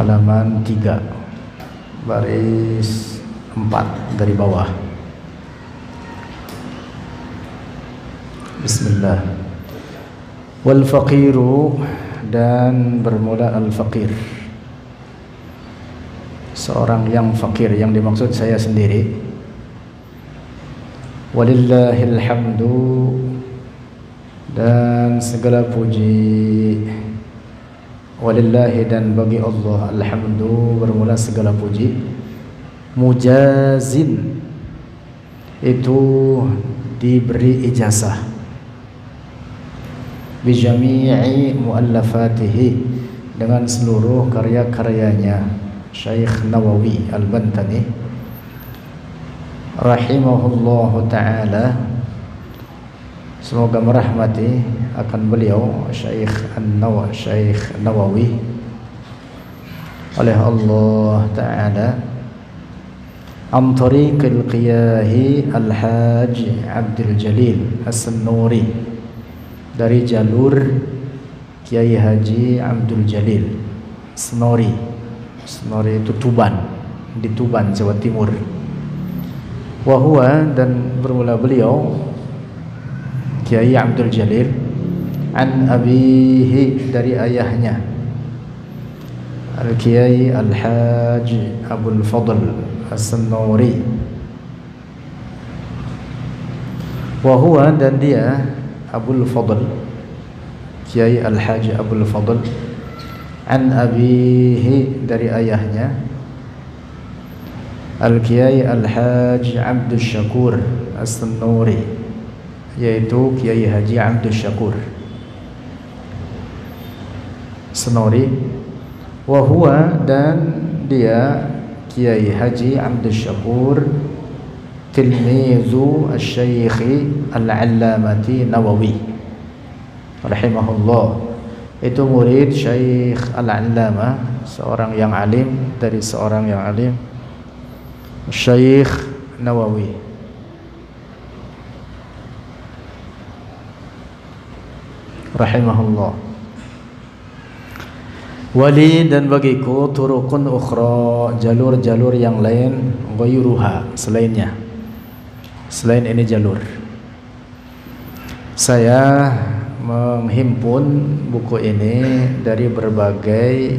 halaman 3 baris 4 dari bawah. Bismillah. Wal faqiru dan bermula al faqir. Seorang yang fakir yang dimaksud saya sendiri. Walillahil hamdu dan segala puji walillahi dan bagi Allah alhamdu bermula segala puji. Mujazin. Itu diberi ijazah. Bijami'i muallafatihi dengan seluruh karya-karyanya. Syekh Nawawi Al-Bantani. Rahimahullahu taala semoga merahmati akan beliau Syekh An-Nawawi Syekh Nawawi. Oleh Allah taala. An tariqil qiyahi Al-Haj Abdul Jalil As-Nuri dari jalur Kiai Haji Abdul Jalil Senori Senori itu Tuban di Tuban Jawa Timur. Wahwa dan bermula beliau Kiai Abdul Jalil an abihi dari ayahnya Al Kiai Al Haj Abdul Fadl As-Senori wahwa dan dia Abdul Fadl Kiai Al Haj Abdul Fadl an abihi dari ayahnya Al-Kiai Al-Haj Abdul Syakur As-Nuri yaitu Kiai Haji Abdul Syakur. Senori wahua dan dia Kiai Haji Abdul Syakur tilmizu al-syekhi al-allamati Nawawi. Rahimahullah. Itu murid Syekh Al-Allama seorang yang alim dari seorang yang alim Syekh Nawawi rahimahullah. Wali dan bagiku turukun ukhra jalur-jalur yang lain ghayruha selainnya. Selain ini jalur. Saya menghimpun buku ini dari berbagai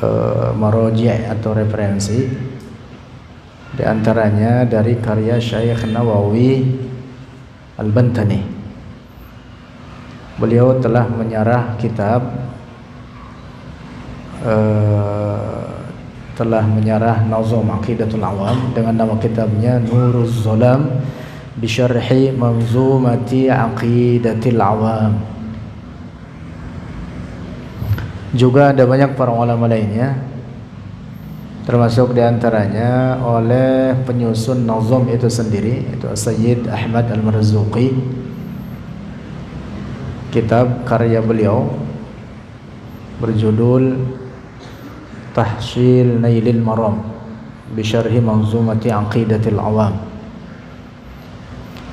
uh, maroji' atau referensi. Di antaranya dari karya Syekh Nawawi Al-Bantani beliau telah menyarah kitab uh, telah menyarah Nazom Aqidatul Awam dengan nama kitabnya Nuruz Zolam bisyarhi manzumati aqidatil awam. Juga ada banyak para ulama lainnya termasuk di antaranya oleh penyusun nazam itu sendiri itu Sayyid Ahmad Al-Marzuqi kitab karya beliau berjudul Tahsil Nailil Maram bisyarhi manzumati aqidatil awam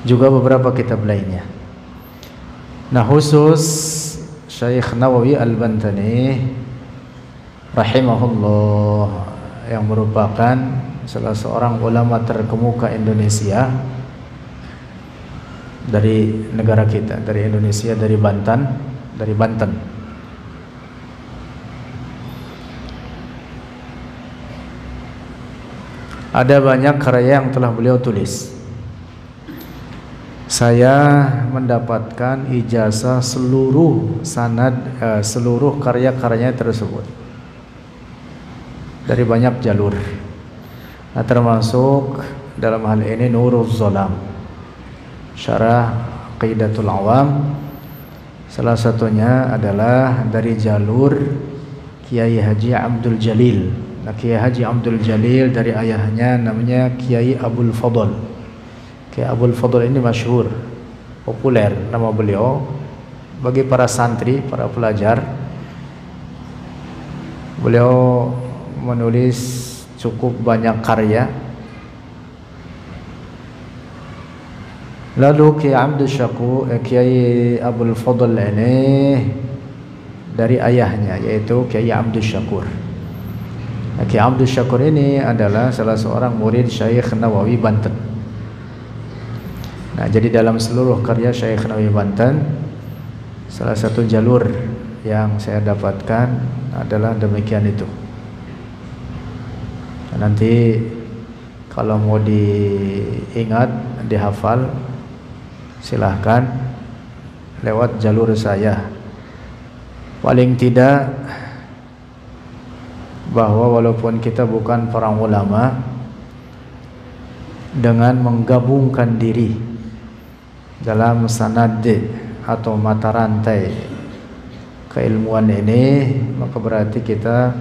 juga beberapa kitab lainnya. Nah khusus Syekh Nawawi Al-Bantani rahimahullah yang merupakan salah seorang ulama terkemuka Indonesia dari negara kita, dari Indonesia, dari Banten, dari Banten. Ada banyak karya yang telah beliau tulis saya mendapatkan ijazah seluruh sanad uh, seluruh karya-karyanya tersebut dari banyak jalur. Nah, termasuk dalam hal ini Nurul Zolam Syarah Qidatul Awam Salah satunya adalah dari jalur Kiai Haji Abdul Jalil Nah Kiai Haji Abdul Jalil dari ayahnya namanya Kiai Abdul Fadl Kiai Abdul Fadl ini masyhur, populer nama beliau bagi para santri, para pelajar. Beliau menulis cukup banyak karya. Lalu Kiai Abdul Syakur, eh, Kiai Abdul Fadl ini dari ayahnya yaitu Kiai Abdul Syakur. Nah, Kiai Abdul Syakur ini adalah salah seorang murid Syekh Nawawi Banten. Nah, jadi dalam seluruh karya Syekh Nawawi Banten salah satu jalur yang saya dapatkan adalah demikian itu. Nanti kalau mau diingat, dihafal, silahkan lewat jalur saya. Paling tidak bahwa walaupun kita bukan para ulama dengan menggabungkan diri dalam sanad atau mata rantai keilmuan ini maka berarti kita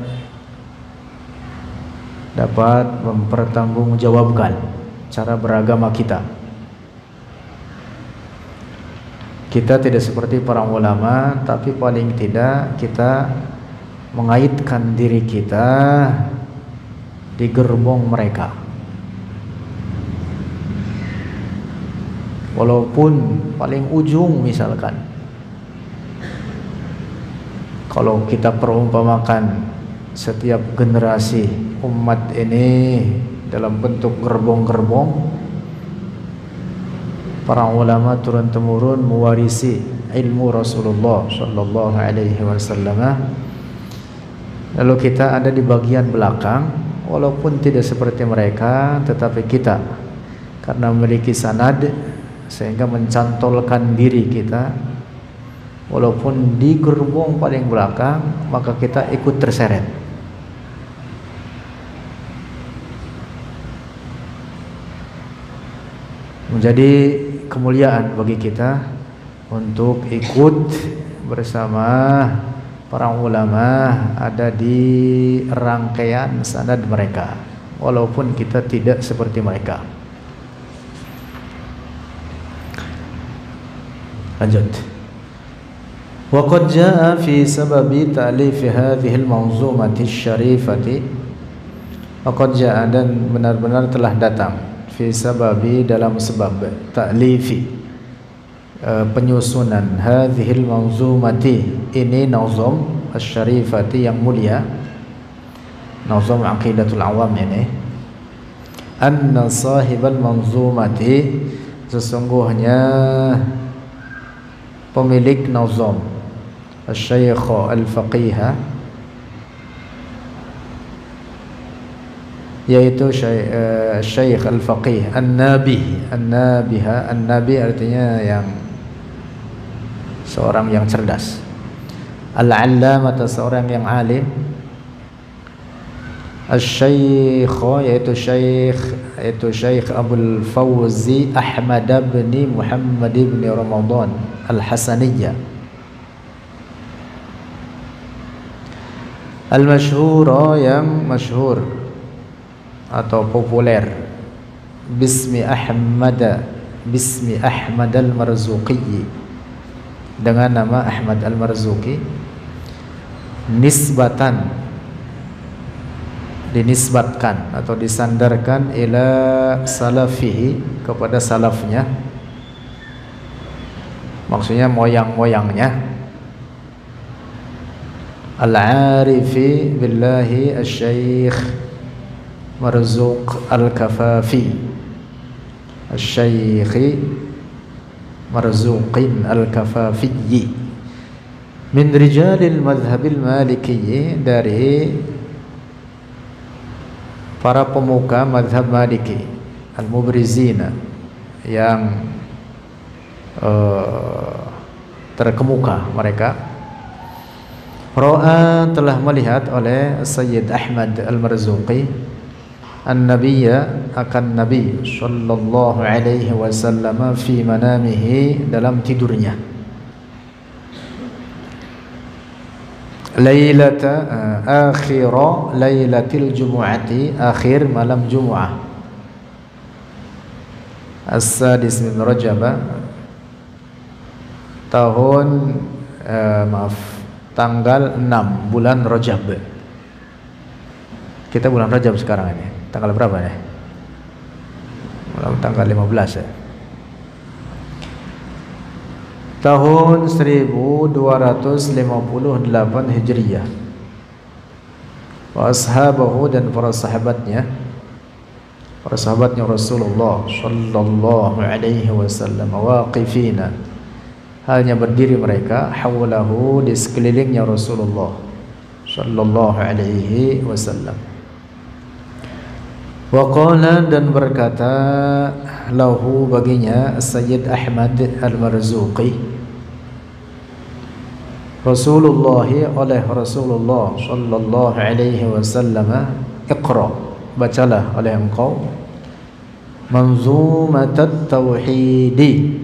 dapat mempertanggungjawabkan cara beragama kita. Kita tidak seperti para ulama, tapi paling tidak kita mengaitkan diri kita di gerbong mereka. Walaupun paling ujung misalkan kalau kita perumpamakan setiap generasi umat ini dalam bentuk gerbong-gerbong para ulama turun temurun mewarisi ilmu Rasulullah sallallahu alaihi wasallam. Lalu kita ada di bagian belakang walaupun tidak seperti mereka tetapi kita. Karena memiliki sanad sehingga mencantolkan diri kita. Walaupun di gerbong paling belakang maka kita ikut terseret menjadi kemuliaan bagi kita untuk ikut bersama para ulama ada di rangkaian sanad mereka walaupun kita tidak seperti mereka lanjut وقد جاء في سبب تأليف هذه المنظومة الشريفة وقد جاء dan benar-benar telah datang fi sababi dalam sebab ta'lifi uh, penyusunan. Hadhil manzumati ini nazam asy-syarifati yang mulia. Nazam aqidatul awam ini. Anna sahibal manzumati sesungguhnya pemilik nazam asy-syaikh al-faqih yaitu eh, Syekh Al-Faqih An-Nabi An-Nabiha An-Nabi artinya yang seorang yang cerdas Al-Allam atau seorang yang alim Al-Syekh yaitu Syekh yaitu Syekh Abdul Fawzi Ahmad bin Muhammad bin Ramadan Al-Hasaniyah Al-Masyhur yang masyhur atau populer. Bismi Ahmad Bismi Ahmad Al-Marzuqi. Dengan nama Ahmad Al-Marzuqi. Nisbatan. Dinisbatkan atau disandarkan ila salafihi kepada salafnya. Maksudnya moyang-moyangnya. Al-arifi billahi asy-syekh مرزوق الكفافي الشيخ مرزوق الكفافي من رجال المذهب المالكي dari para pemuka madhab maliki al-mubrizina yang uh, terkemuka mereka Ro'a telah melihat oleh Sayyid Ahmad Al-Marzuqi An-Nabiy akan Nabi sallallahu alaihi wasallam fi manamihi dalam tidurnya. Lailata uh, akhir lailatil jumu'ati akhir malam Jumat. As-sadis min Rajab tahun uh, maaf tanggal 6 bulan Rajab. Kita bulan Rajab sekarang ini tanggal berapa nih? Malam tanggal 15 ya. tahun 1258 Hijriah wa ashabahu dan para sahabatnya para sahabatnya Rasulullah sallallahu alaihi wasallam waqifina hanya berdiri mereka hawlahu di sekelilingnya Rasulullah sallallahu alaihi wasallam Waqala dan berkata lahu baginya Sayyid Ahmad Al-Marzuqi. Rasulullah oleh Rasulullah sallallahu alaihi wasallam Iqra. Bacalah oleh engkau. Manzumat Tauhidi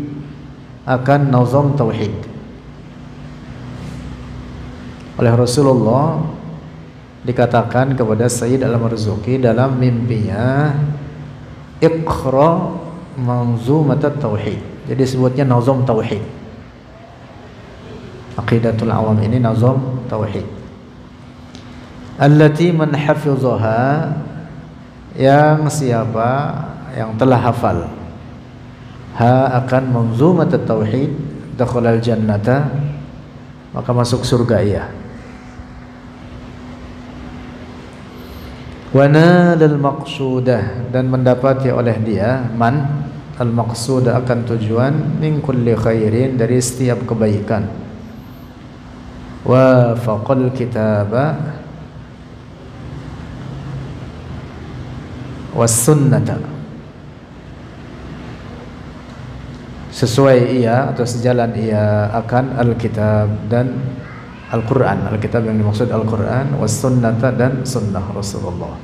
akan nazam tauhid. Oleh Rasulullah dikatakan kepada Sayyid Al-Marzuki dalam mimpinya Iqra manzumat tauhid. Jadi sebutnya nazam tauhid. Aqidatul awam ini nazam tauhid. Allati man hafizaha yang siapa yang telah hafal ha akan manzumat tauhid dakhala al-jannata maka masuk surga ia. Wana lil maqsudah. Dan mendapati oleh dia man al maqsud akan tujuan min kulli khairin dari setiap kebaikan. Wa faqal kitaba was sunnata. Sesuai ia atau sejalan ia akan Alkitab dan Al-Quran. Al-Kitab yang dimaksud Al-Quran was sunnata dan sunnah Rasulullah.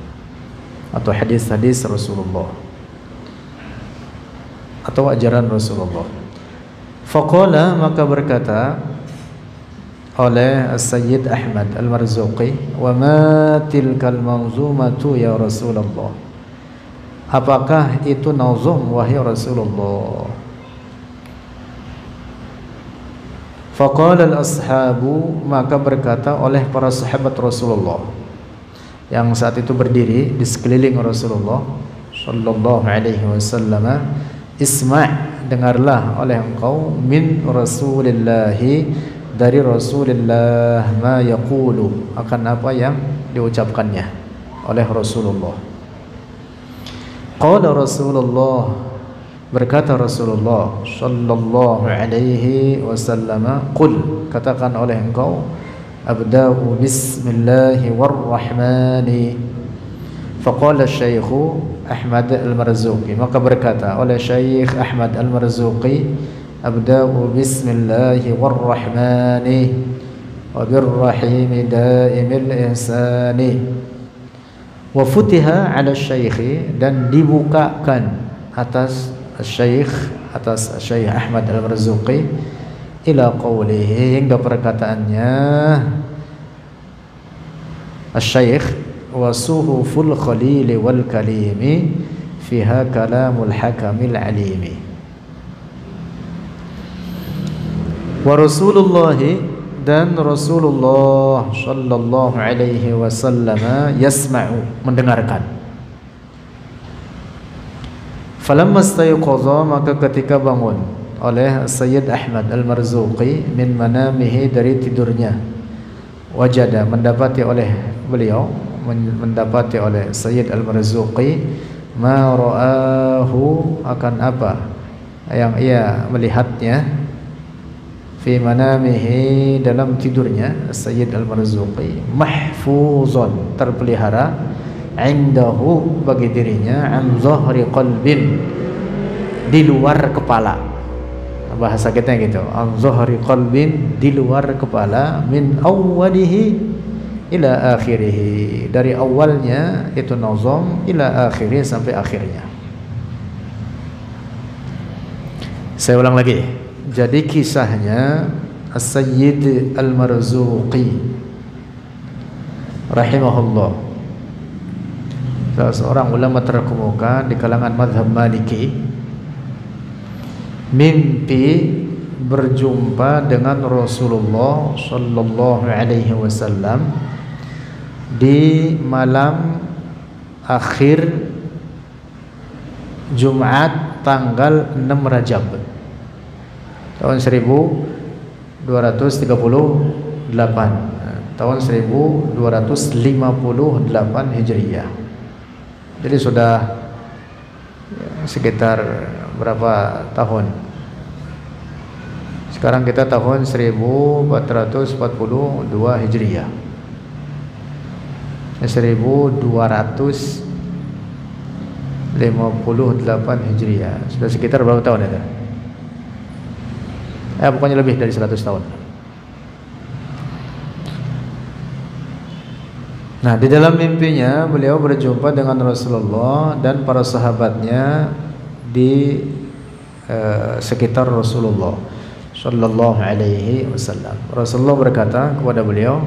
Atau hadis-hadis Rasulullah. Atau ajaran Rasulullah. Faqala maka berkata oleh Sayyid Ahmad Al-Marzuqi wa ma tilkal manzumatu ya Rasulullah? Apakah itu nazum wahai Rasulullah Faqala al-ashabu maka berkata oleh para sahabat Rasulullah yang saat itu berdiri di sekeliling Rasulullah sallallahu alaihi wasallam isma' dengarlah oleh engkau min Rasulillah dari Rasulullah ma yaqulu. Akan apa yang diucapkannya oleh Rasulullah. Qala Rasulullah Berkata Rasulullah sallallahu alaihi wasallam, "Qul," katakan oleh engkau, "Abda'u bismillahi warrahmani." Faqala Syekh Ahmad Al-Marzuqi, maka berkata oleh Syekh Ahmad Al-Marzuqi, "Abda'u bismillahi warrahmani wa birrahimi daimil ihsani." Wa futiha 'ala Syekh dan dibukakan atas Syekh atas Syekh Ahmad Al-Marzuqi ila qawlihi hingga perkataannya Syekh wa suhuful khalil wal kalimi fiha kalamul hakamil alimi. Wa Rasulullah dan Rasulullah sallallahu alaihi wasallam yasma'u mendengarkan Falamma stayqadha maka ketika bangun oleh Sayyid Ahmad Al-Marzuqi min manamihi dari tidurnya wajada mendapati oleh beliau mendapati oleh Sayyid Al-Marzuqi ma ra'ahu akan apa? Yang ia melihatnya fi manamihi dalam tidurnya Sayyid Al-Marzuqi mahfuzun terpelihara indahu bagi dirinya an zahri qalbin di luar kepala. Bahasa kita gitu. An zahri qalbin di luar kepala min awwalihi ila akhirih dari awalnya itu nazam ila akhirih sampai akhirnya. Saya ulang lagi. Jadi kisahnya As-Sayyid Al-Marzuqi rahimahullah seorang ulama terkemuka di kalangan madhab maliki mimpi berjumpa dengan Rasulullah sallallahu alaihi wasallam di malam akhir Jumat tanggal 6 Rajab tahun 1238 tahun 1258 Hijriah jadi sudah sekitar berapa tahun? Sekarang kita tahun 1442 Hijriah. 1258 Hijriah. Sudah sekitar berapa tahun itu? Eh pokoknya lebih dari 100 tahun Nah di dalam mimpinya beliau berjumpa dengan Rasulullah dan para sahabatnya di uh, sekitar Rasulullah Sallallahu Alaihi Wasallam. Rasulullah berkata kepada beliau,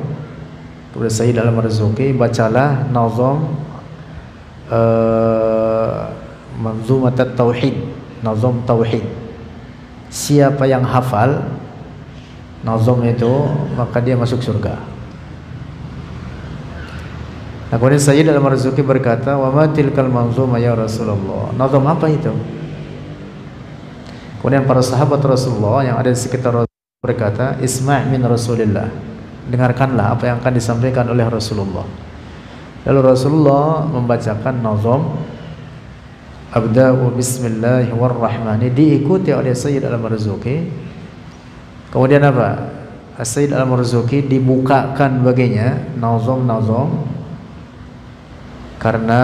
kepada Sayyid Al Marzuki, bacalah nazam uh, Manzumat Tauhid, nazam Tauhid. Siapa yang hafal nazam itu maka dia masuk surga. Nah, kemudian Sayyid Al-Marzuki berkata, "Wa ma tilkal manzumah ya Rasulullah?" Nazam apa itu? Kemudian para sahabat Rasulullah yang ada di sekitar Rasulullah berkata, "Isma' min Rasulillah." Dengarkanlah apa yang akan disampaikan oleh Rasulullah. Lalu Rasulullah membacakan nazam Abda'u bismillahirrahmanirrahim diikuti oleh Sayyid Al-Marzuki. Kemudian apa? Sayyid Al-Marzuki dibukakan baginya nazam-nazam karena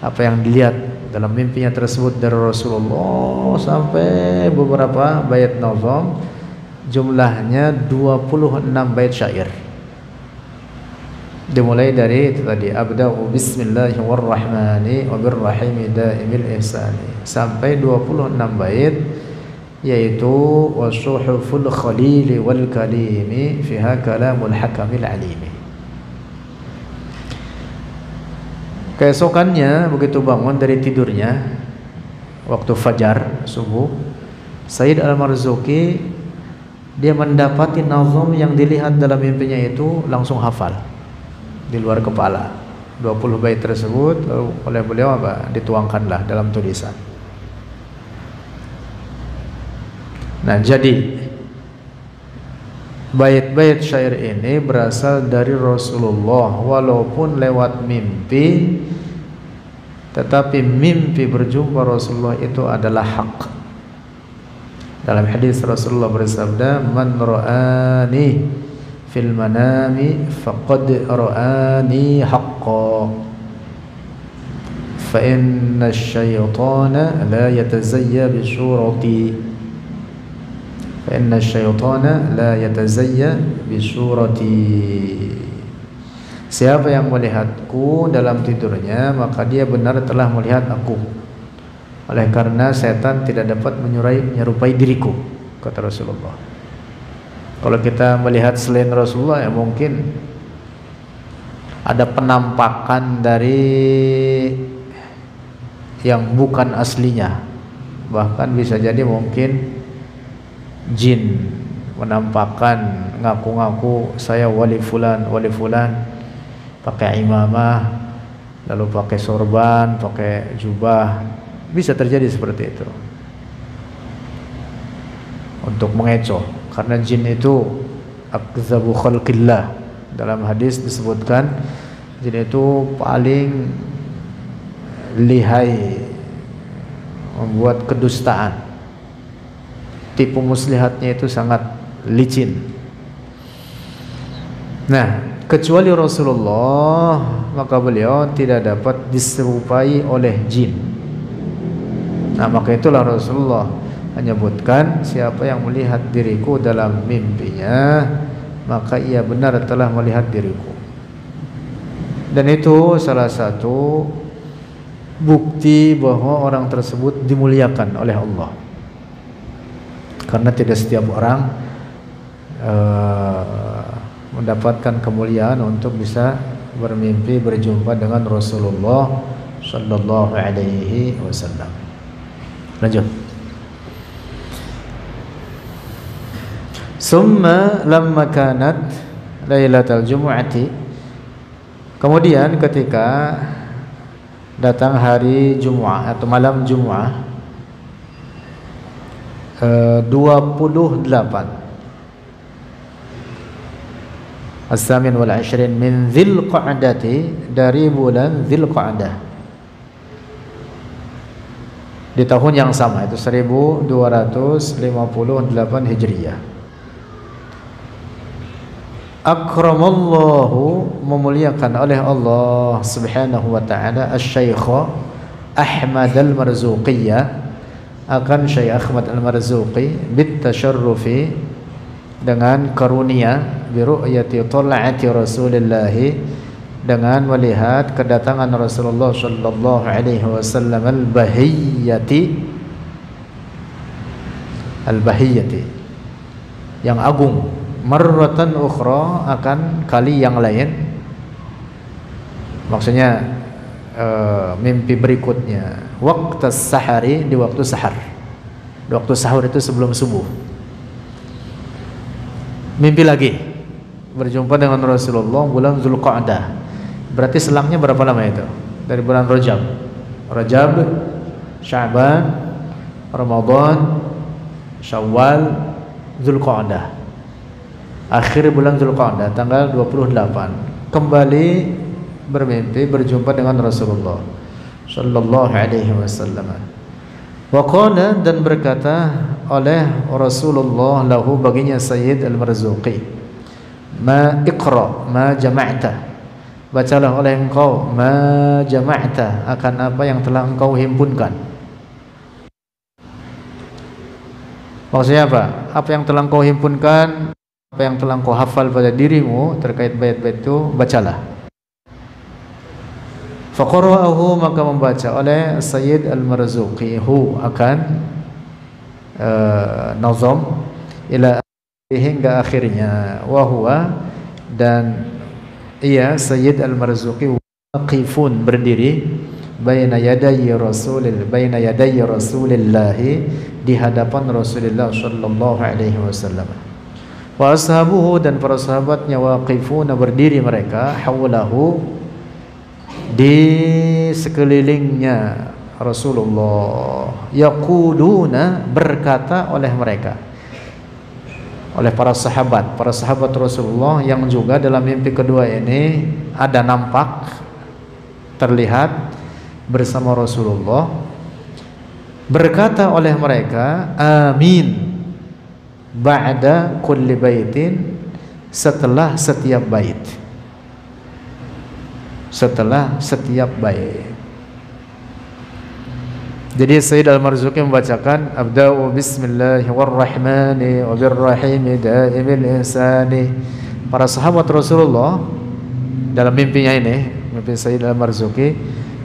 apa yang dilihat dalam mimpinya tersebut dari Rasulullah sampai beberapa bait nazam jumlahnya 26 bait syair. Dimulai dari itu tadi abda'u bismillahirrahmani wa birrahimi daimil ihsani. Sampai 26 bait yaitu wasuhuful khalili wal kalimi fiha kalamul hakamil alimi Keesokannya begitu bangun dari tidurnya waktu fajar subuh, Sayyid Al-Marzuki dia mendapati nazam yang dilihat dalam mimpinya itu langsung hafal di luar kepala. 20 bait tersebut oleh beliau apa? dituangkanlah dalam tulisan. Nah, jadi Bait-bait syair ini berasal dari Rasulullah walaupun lewat mimpi tetapi mimpi berjumpa Rasulullah itu adalah hak. Dalam hadis Rasulullah bersabda, "Man ra'ani fil manami faqad ra'ani haqqan." Asy-syaitana la yatazayya bi surati فإن الشيطان لا يتزيى بصورتي Siapa yang melihatku dalam tidurnya maka dia benar telah melihat aku. Oleh karena setan tidak dapat menyurai, menyerupai diriku kata Rasulullah. Kalau kita melihat selain Rasulullah ya mungkin ada penampakan dari yang bukan aslinya. Bahkan bisa jadi mungkin jin menampakkan ngaku-ngaku saya wali fulan wali fulan. Pakai imamah lalu pakai sorban pakai jubah. Bisa terjadi seperti itu. Untuk mengecoh. Karena jin itu akzabu khalqillah. Dalam hadis disebutkan jin itu paling lihai membuat kedustaan tipu muslihatnya itu sangat licin. Nah, kecuali Rasulullah maka beliau tidak dapat diserupai oleh jin. Nah, maka itulah Rasulullah menyebutkan siapa yang melihat diriku dalam mimpinya maka ia benar telah melihat diriku. Dan itu salah satu bukti bahwa orang tersebut dimuliakan oleh Allah karena tidak setiap orang uh, mendapatkan kemuliaan untuk bisa bermimpi berjumpa dengan Rasulullah sallallahu alaihi wasallam. Lanjut. Summa lamma kanat lailatul jumu'ati Kemudian ketika datang hari Jumat atau malam Jumat As-samin wal ashrin min Dzil Qa'dati dari bulan Dzil Qa'dah. Di tahun yang sama itu 1258 Hijriah. Akramallahu memuliakan oleh Allah Subhanahu wa taala Asy-Syaikh Ahmad Al-Marzuqiyah akan Syekh Ahmad Al-Marzuqi bit tasyarrufi dengan karunia bi ru'yati tal'ati Rasulillah dengan melihat kedatangan Rasulullah sallallahu alaihi wasallam al-bahiyyati al-bahiyyati yang agung. Marratan ukhra akan kali yang lain. Maksudnya uh, mimpi berikutnya waktu sahari di waktu sahar. Di waktu sahur itu sebelum subuh. Mimpi lagi. Berjumpa dengan Rasulullah bulan Zulqa'dah. Berarti selangnya berapa lama itu? Dari bulan Rajab. Rajab Syaban Ramadan Syawal Zulqa'dah. Akhir bulan Zulqa'dah tanggal 28 kembali bermimpi berjumpa dengan Rasulullah sallallahu alaihi wasallam. Waqala dan berkata oleh Rasulullah lahu baginya Sayyid Al-Marzuqi ma iqra ma jama'ta. Bacalah oleh engkau ma jama'ta akan apa yang telah engkau himpunkan. Maksudnya apa? Apa yang telah engkau himpunkan apa yang telah engkau hafal pada dirimu terkait bait-bait itu bacalah Faqara'ahu maka membaca oleh Sayyid Al-Marzuqi. Hu akan uh, nazam ila hingga akhirnya. Wa huwa dan ia Sayyid Al-Marzuqi waqifun berdiri baina yaday Rasulil baina yaday Rasulillah di hadapan Rasulullah sallallahu alaihi wasallam. Wa ashabuhu dan para sahabatnya waqifuna berdiri mereka haulahu di sekelilingnya Rasulullah. Yaquluna berkata oleh mereka. Oleh para sahabat. Para sahabat Rasulullah yang juga dalam mimpi kedua ini ada nampak terlihat bersama Rasulullah. Berkata oleh mereka amin. Ba'da kulli baitin setelah setiap bait setelah setiap baik. Jadi Sayyid Al-Marzuki membacakan Abda'u bismillahirrahmani wa birrahimi daimil insani Para sahabat Rasulullah dalam mimpinya ini mimpi Sayyid Al-Marzuki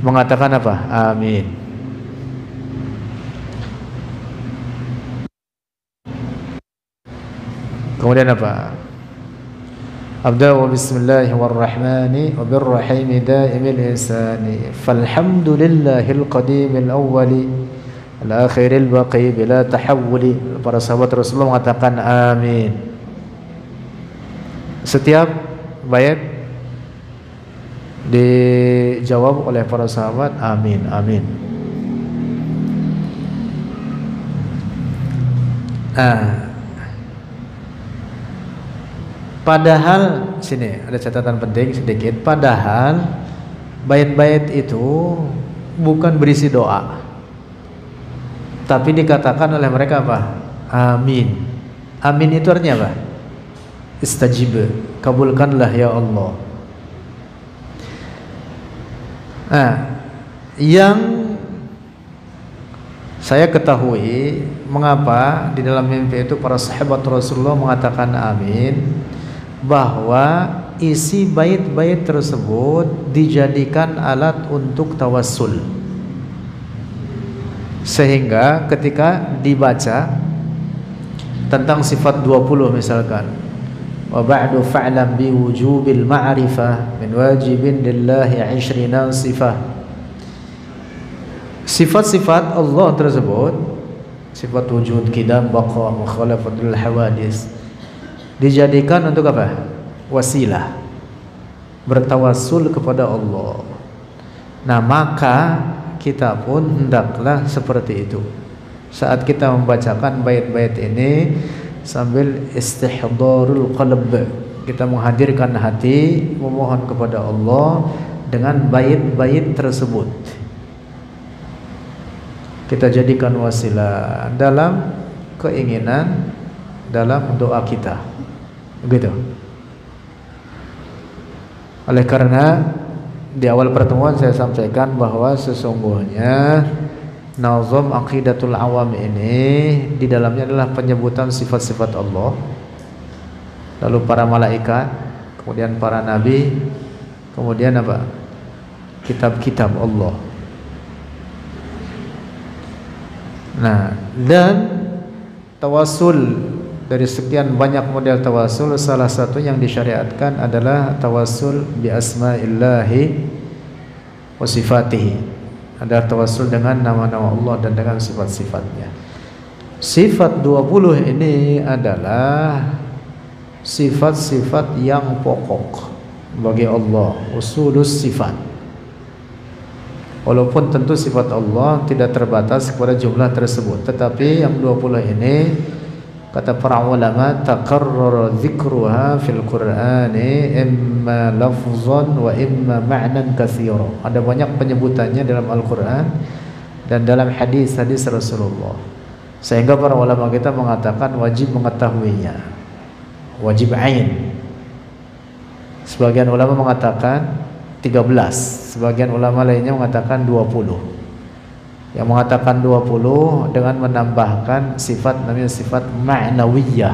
mengatakan apa? Amin Kemudian apa? أبدأ بسم الله والرحمن وبالرحيم دائم الإنسان فالحمد لله القديم الأول الآخر البقي بلا تحول para sahabat Rasulullah mengatakan amin setiap bayat dijawab oleh para sahabat amin amin ah Padahal sini ada catatan penting sedikit. Padahal bait-bait itu bukan berisi doa. Tapi dikatakan oleh mereka apa? Amin. Amin itu artinya apa? Istajib. Kabulkanlah ya Allah. Nah, yang saya ketahui mengapa di dalam mimpi itu para sahabat Rasulullah mengatakan amin bahwa isi bait-bait tersebut dijadikan alat untuk tawassul. Sehingga ketika dibaca tentang sifat 20 misalkan wa ba'du fa'lam bi wujubil ma'rifah min wajibin lillahi 20 sifat sifat-sifat Allah tersebut sifat wujud kidam baqa mukhalafatul hawadis dijadikan untuk apa? Wasilah bertawassul kepada Allah. Nah, maka kita pun hendaklah seperti itu. saat kita membacakan bait-bait ini sambil istihdarul qalb kita menghadirkan hati memohon kepada Allah dengan bait-bait tersebut kita jadikan wasilah dalam keinginan dalam doa kita begitu. Oleh karena di awal pertemuan saya sampaikan bahwa sesungguhnya Nazam Aqidatul Awam ini di dalamnya adalah penyebutan sifat-sifat Allah. Lalu para malaikat kemudian para nabi kemudian apa? Kitab-kitab Allah. Nah dan tawasul dari sekian banyak model tawasul salah satu yang disyariatkan adalah tawasul bi asma'illahi wa sifatihi ada tawasul dengan nama-nama Allah dan dengan sifat-sifatnya. Sifat 20 ini adalah sifat-sifat yang pokok bagi Allah, usulus sifat. Walaupun tentu sifat Allah tidak terbatas kepada jumlah tersebut, tetapi yang 20 ini Kata para ulama takarrar dzikruha fil Qur'ani imma lafzan wa imma ma'nan katsira. Ada banyak penyebutannya dalam Al-Qur'an dan dalam hadis-hadis Rasulullah. Sehingga para ulama kita mengatakan wajib mengetahuinya. Wajib ain. Sebagian ulama mengatakan 13, sebagian ulama lainnya mengatakan 20 yang mengatakan 20 dengan menambahkan sifat namanya sifat ma'nawiyah.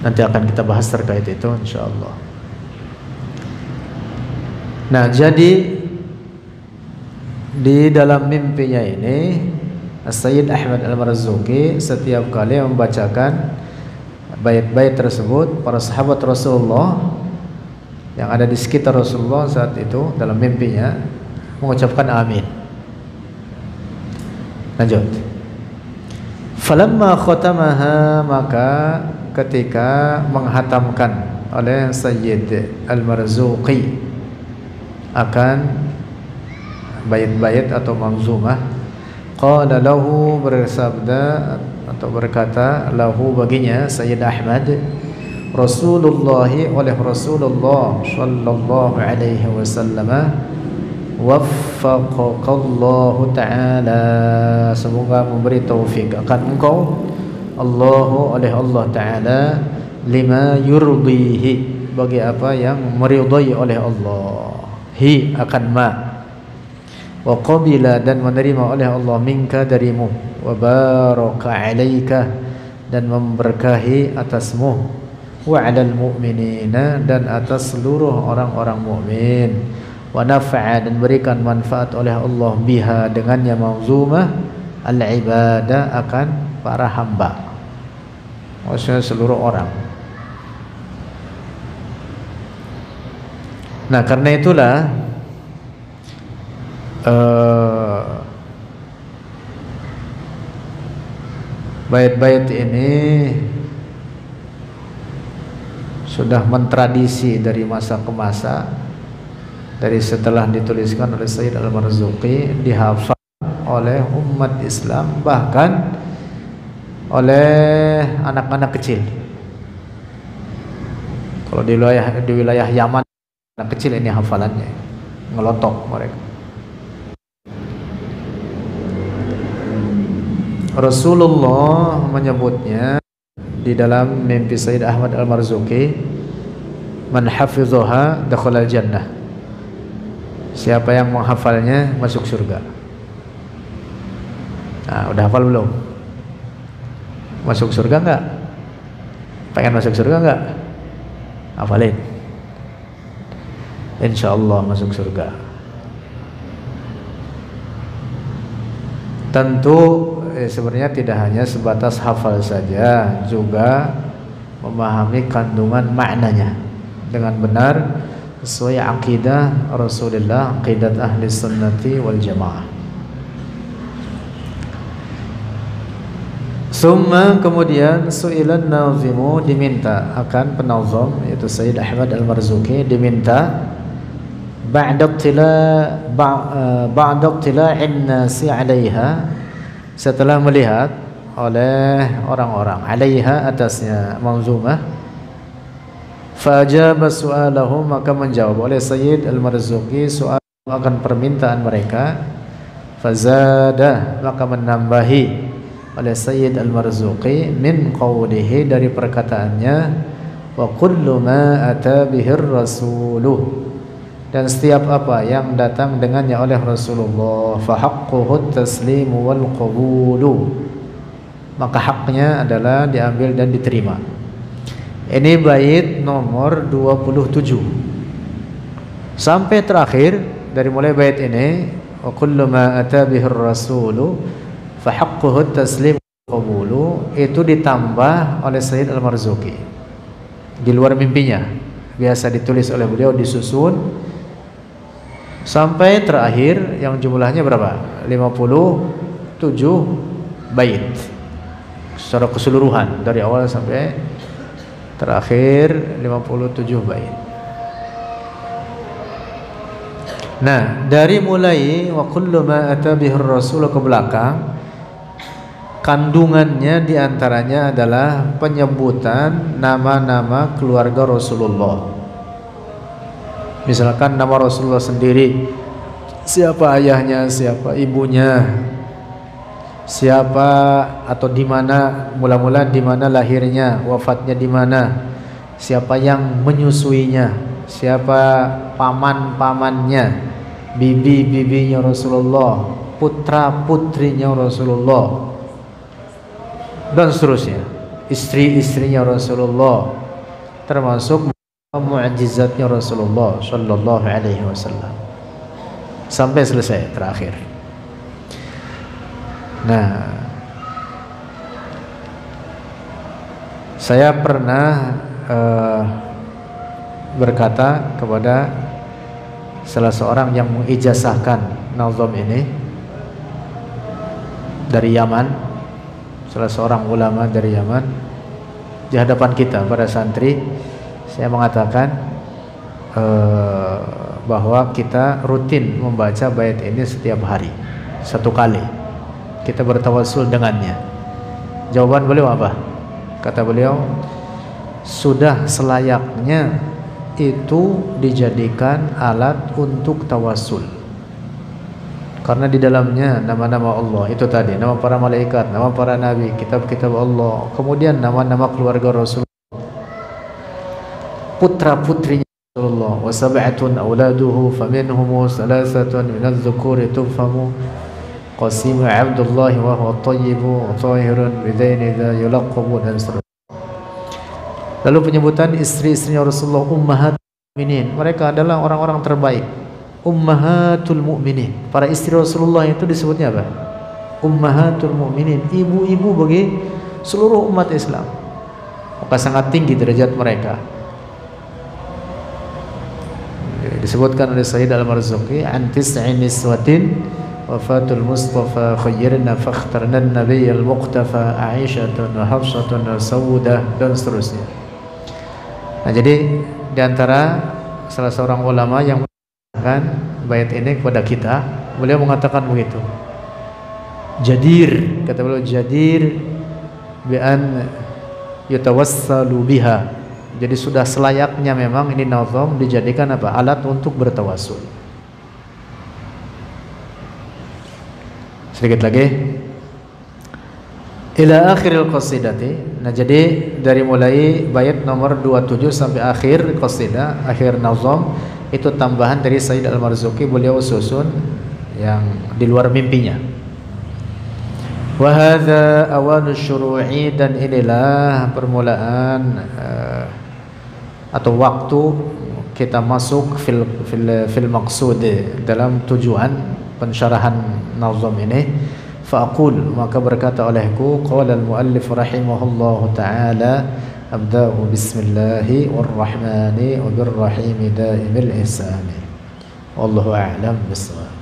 Nanti akan kita bahas terkait itu insyaallah. Nah jadi di dalam mimpinya ini Sayyid Ahmad Al-Marzuki setiap kali membacakan bait-bait tersebut para sahabat Rasulullah yang ada di sekitar Rasulullah saat itu dalam mimpinya mengucapkan amin. Lanjut. Falamma khatamaha maka ketika menghatamkan oleh Sayyid Al-Marzuqi akan bait-bait atau manzumah qala lahu bersabda atau berkata lahu baginya Sayyid Ahmad Rasulullah oleh Rasulullah sallallahu alaihi wasallam waffaqakallahu taala. Semoga memberi taufik akan engkau Allah oleh Allah taala lima yurdihi bagi apa yang meridai oleh Allah hi akan ma. Wa qabila dan menerima oleh Allah minka darimu. Wa baraka alaika dan memberkahi atasmu wa mu'minina dan atas seluruh orang-orang mukmin wa dan berikan manfaat oleh Allah biha dengannya mauzumah al ibadah akan para hamba. Maksudnya seluruh orang. Nah karena itulah uh, bait-bait ini sudah mentradisi dari masa ke masa dari setelah dituliskan oleh Sayyid Al-Marzuqi dihafal oleh umat Islam bahkan oleh anak-anak kecil. Kalau di wilayah di wilayah Yaman anak kecil ini hafalannya ngelotok mereka. Rasulullah menyebutnya di dalam mimpi Sayyid Ahmad Al-Marzuki man dakhala jannah. Siapa yang menghafalnya masuk surga. Nah udah hafal belum? Masuk surga enggak? Pengen masuk surga enggak? Hafalin. Insyaallah masuk surga. Tentu eh, sebenarnya tidak hanya sebatas hafal saja, juga memahami kandungan maknanya dengan benar sesuai akidah Rasulullah, akidah ahli sunnati wal jamaah. Summa kemudian su'ilan nazimu diminta akan penazam yaitu Sayyid Ahmad Al-Marzuki diminta ba'da tila ba'da tila'in nasi 'alaiha setelah melihat oleh orang-orang 'alaiha atasnya manzumah fajaba su'alahu maka menjawab oleh Sayyid Al-Marzuqi soal akan permintaan mereka. Fazada maka menambahi oleh Sayyid Al-Marzuqi min qawlihi dari perkataannya wa kullu ma ata bihir rasuluh dan setiap apa yang datang dengannya oleh Rasulullah fahaqquhu taslimu wal qabulu maka haknya adalah diambil dan diterima. Ini bait nomor 27 sampai terakhir dari mulai bait ini wa kullu ma ata rasulu fahaqquhu taslimu qabulu itu ditambah oleh Sayyid Al-Marzuki. Di luar mimpinya. Biasa ditulis oleh beliau disusun sampai terakhir yang jumlahnya berapa? 57 bait secara keseluruhan dari awal sampai terakhir 57 bait. Nah, dari mulai wa kullu ma ata rasul ke belakang kandungannya di antaranya adalah penyebutan nama-nama keluarga Rasulullah Misalkan nama Rasulullah sendiri. Siapa ayahnya, siapa ibunya? Siapa atau di mana? Mula-mula di mana lahirnya, wafatnya di mana? Siapa yang menyusuinya? Siapa paman-pamannya? Bibi-bibinya Rasulullah Putra-putrinya Rasulullah Dan seterusnya. Istri-istrinya Rasulullah Termasuk mukjizatnya Rasulullah sallallahu alaihi wasallam sampai selesai terakhir. Nah, saya pernah uh, berkata kepada salah seorang yang mengijazahkan nazam ini dari Yaman, salah seorang ulama dari Yaman di hadapan kita para santri saya mengatakan uh, bahwa kita rutin membaca bait ini setiap hari satu kali. Kita bertawasul dengannya. Jawaban beliau apa? Kata beliau sudah selayaknya itu dijadikan alat untuk tawasul karena di dalamnya nama-nama Allah itu tadi nama para malaikat nama para nabi kitab-kitab Allah kemudian nama-nama keluarga Rasul putra-putrinya Rasulullah. Wa sab'atun auladuhu faminhum salasatun min adh-dhukuri tufhamu qasim Abdullah wa huwa tayyib wa tahirun bidaini dha yulaqabu dan lalu penyebutan istri-istrinya Rasulullah ummahat mu'minin. Mereka adalah orang-orang terbaik. Ummahatul mu'minin. Para istri Rasulullah itu disebutnya apa? Ummahatul mu'minin. Ibu-ibu bagi seluruh umat Islam. Maka sangat tinggi derajat mereka disebutkan oleh Sayyid Al-Marzuqi an tis'in niswatin wafatul Mustafa khayyirna fakhtarna an-nabiy al-muqtafa Aisyatun wa Hafsatun wa Saudah dan seterusnya. Nah jadi di antara salah seorang ulama yang mengatakan bait ini kepada kita beliau mengatakan begitu. Jadir kata beliau jadir bi an biha jadi sudah selayaknya memang ini nazam dijadikan apa? Alat untuk bertawasul. Sedikit lagi. Ila akhiril qasidati. Nah, jadi dari mulai bait nomor 27 sampai akhir qasidah, akhir nazam itu tambahan dari Sayyid Al-Marzuki beliau susun yang di luar mimpinya. Wahada awal syuru'i dan inilah permulaan uh, atau waktu kita masuk fil fil fil maqsud dalam tujuan pensyarahan nazam ini. Faqul maka berkata olehku qala al muallif rahimahullahu taala abda'u bismillahi warrahmani wabirrahimi daimil ihsani. Wallahu a'lam bissawab